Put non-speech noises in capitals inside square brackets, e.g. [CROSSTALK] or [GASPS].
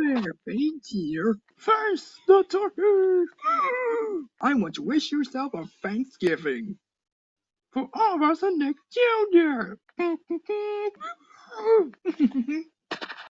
there, reindeer. Face the turkey. [GASPS] I want to wish yourself a Thanksgiving. For all of us and Nick Jr.